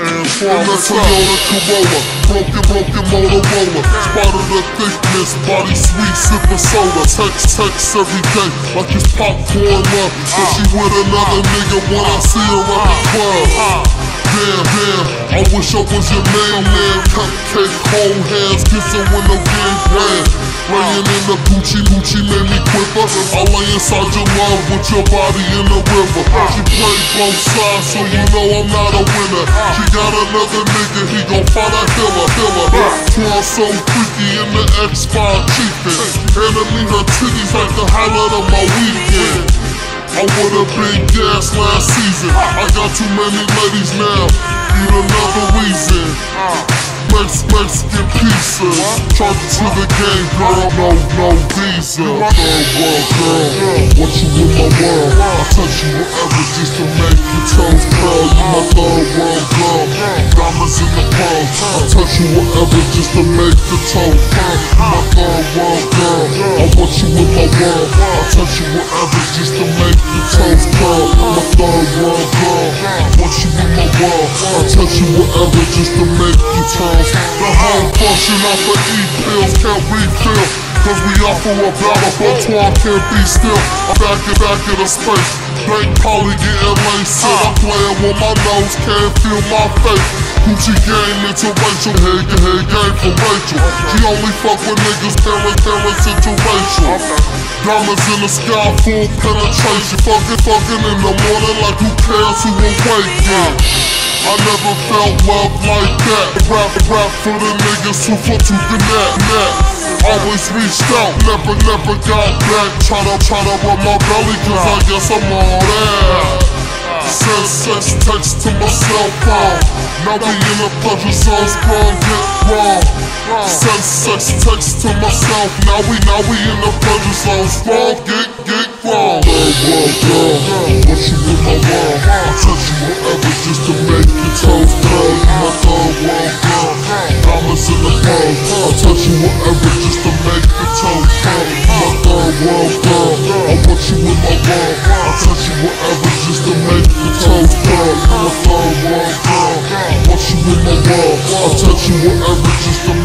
and the Toyota Corolla, broken, broken Motorola, spotted the thickness, body sweet, sipping soda, text, text every day, like it's popcorn love, but she with another nigga when I see her at the club. Damn, damn, I wish I was your main man. Cupcake, cold hands, kissing when no game plan. Laying in the Gucci, Gucci made me quiver. I lay inside your love with your body in the river. She played both sides, so you know I'm not a winner. She got another nigga, he gon' find a killer, killer. Twirl so freaky in the X5 chiefin'. Enemy her titties like the highlight of my weekend. I would've been gas last season. I got too many ladies now. Need another reason. Mex Mexican pieces. Charge it to the game, girl. No, no visa. Third world girl. What you in my world? I touch you wherever just to make your toes curl. You my third world girl. Diamonds in the palm. I touch you wherever just to make the toes curl. You my third world girl. I want you in my world. I touch you wherever just to make touch you wherever just to make you toes. The whole function off of E-pills can't refill. Cause we offer a battle, but Twan can't be still. I'm back in back in the space. Bank Polly getting laced. I'm playing with my nose, can't feel my face. Gucci game into Rachel, hey, hey, game for Rachel. She only fuck with niggas, parents, parents, interracial. Diamonds in the sky, full penetration. Fucking, fucking in the morning like who cares who awaken. I never felt love like that. Rap, rap for the niggas who fuck to the net, net. Always reached out, never, never got back. Try to, try to rub my belly, cause I guess I'm all that. Send sex text to my cell phone. Now we in a pleasure zone, sprung, get wrong. Send sex text to myself. Now we, now we in the pleasure zone, sprung, get, get wrong. Curl. You in my world. I touch you wherever just to